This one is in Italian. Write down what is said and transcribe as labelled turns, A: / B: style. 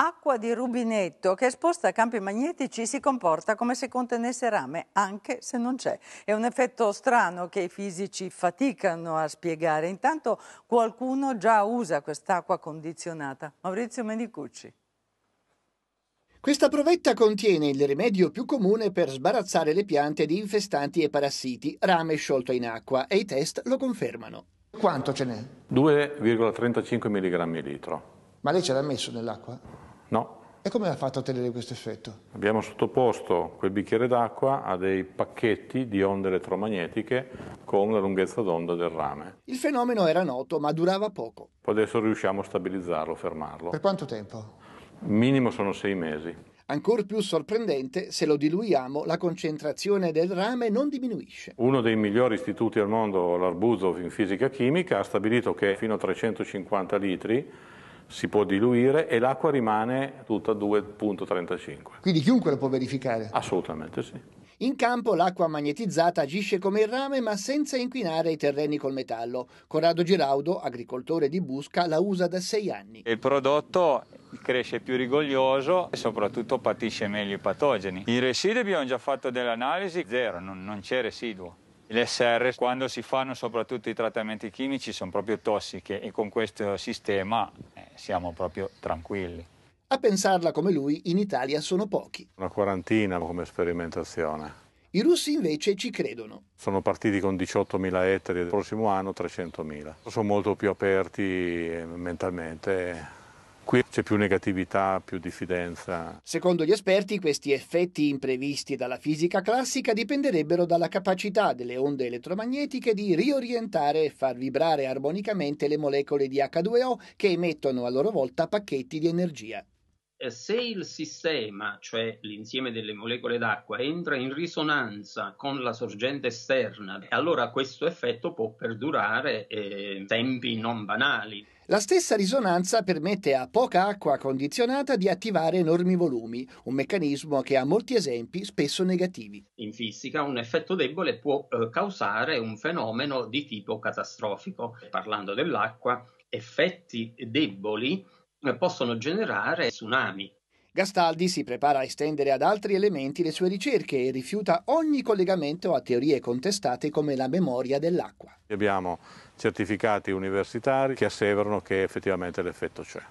A: Acqua di rubinetto che esposta a campi magnetici si comporta come se contenesse rame, anche se non c'è. È un effetto strano che i fisici faticano a spiegare. Intanto qualcuno già usa quest'acqua condizionata. Maurizio Menicucci.
B: Questa provetta contiene il rimedio più comune per sbarazzare le piante di infestanti e parassiti, rame sciolto in acqua, e i test lo confermano.
C: Quanto ce n'è?
D: 2,35 mg litro.
C: Ma lei ce l'ha messo nell'acqua?
D: No.
C: E come ha fatto a ottenere questo effetto?
D: Abbiamo sottoposto quel bicchiere d'acqua a dei pacchetti di onde elettromagnetiche con la lunghezza d'onda del rame.
B: Il fenomeno era noto, ma durava poco.
D: Poi adesso riusciamo a stabilizzarlo, fermarlo.
C: Per quanto tempo?
D: Minimo sono sei mesi.
B: Ancora più sorprendente, se lo diluiamo, la concentrazione del rame non diminuisce.
D: Uno dei migliori istituti al mondo, l'Arbuzov in fisica chimica, ha stabilito che fino a 350 litri si può diluire e l'acqua rimane tutta a 2,35.
C: Quindi chiunque lo può verificare?
D: Assolutamente sì.
B: In campo l'acqua magnetizzata agisce come il rame ma senza inquinare i terreni col metallo. Corrado Giraudo, agricoltore di Busca, la usa da sei anni.
E: Il prodotto cresce più rigoglioso e soprattutto patisce meglio i patogeni. I residui abbiamo già fatto delle analisi, zero, non, non c'è residuo. Le SR quando si fanno soprattutto i trattamenti chimici sono proprio tossiche e con questo sistema siamo proprio tranquilli.
B: A pensarla come lui in Italia sono pochi.
D: Una quarantina come sperimentazione.
B: I russi invece ci credono.
D: Sono partiti con 18.000 ettari, il prossimo anno 300.000. Sono molto più aperti eh, mentalmente Qui c'è più negatività, più diffidenza.
B: Secondo gli esperti, questi effetti imprevisti dalla fisica classica dipenderebbero dalla capacità delle onde elettromagnetiche di riorientare e far vibrare armonicamente le molecole di H2O che emettono a loro volta pacchetti di energia.
F: Eh, se il sistema, cioè l'insieme delle molecole d'acqua, entra in risonanza con la sorgente esterna, allora questo effetto può perdurare eh, tempi non banali.
B: La stessa risonanza permette a poca acqua condizionata di attivare enormi volumi, un meccanismo che ha molti esempi spesso negativi.
F: In fisica un effetto debole può eh, causare un fenomeno di tipo catastrofico. Parlando dell'acqua, effetti deboli eh, possono generare tsunami.
B: Gastaldi si prepara a estendere ad altri elementi le sue ricerche e rifiuta ogni collegamento a teorie contestate come la memoria dell'acqua.
D: Abbiamo certificati universitari che asseverano che effettivamente l'effetto c'è.